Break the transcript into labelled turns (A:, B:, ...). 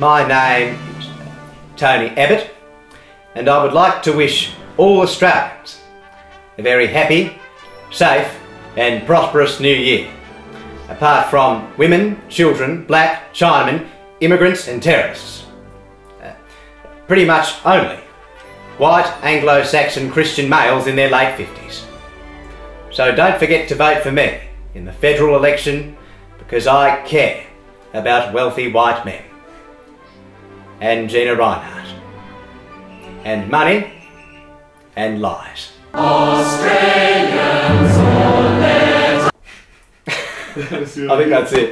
A: My name is Tony Abbott, and I would like to wish all Australians a very happy, safe, and prosperous new year. Apart from women, children, black, Chinamen, immigrants, and terrorists. Uh, pretty much only white Anglo Saxon Christian males in their late 50s. So don't forget to vote for me in the federal election because I care about wealthy white men. And Gina Rinehart, And money and lies.
B: I think that's it.